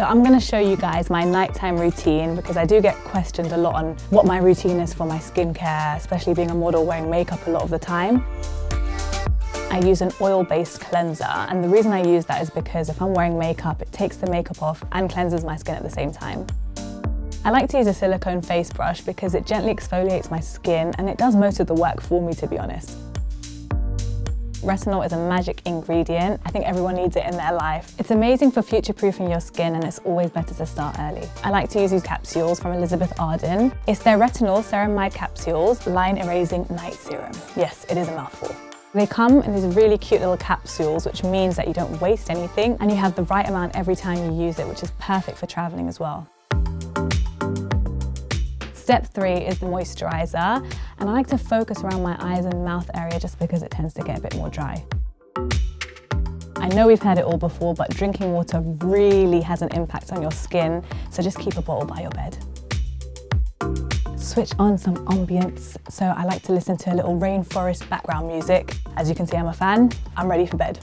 So I'm gonna show you guys my nighttime routine because I do get questioned a lot on what my routine is for my skincare, especially being a model wearing makeup a lot of the time. I use an oil-based cleanser and the reason I use that is because if I'm wearing makeup, it takes the makeup off and cleanses my skin at the same time. I like to use a silicone face brush because it gently exfoliates my skin and it does most of the work for me to be honest. Retinol is a magic ingredient. I think everyone needs it in their life. It's amazing for future-proofing your skin and it's always better to start early. I like to use these capsules from Elizabeth Arden. It's their retinol ceramide capsules, line erasing night serum. Yes, it is a mouthful. They come in these really cute little capsules, which means that you don't waste anything and you have the right amount every time you use it, which is perfect for traveling as well. Step three is the moisturizer, and I like to focus around my eyes and mouth area just because it tends to get a bit more dry. I know we've heard it all before, but drinking water really has an impact on your skin, so just keep a bottle by your bed. Switch on some ambience, so I like to listen to a little rainforest background music. As you can see, I'm a fan. I'm ready for bed.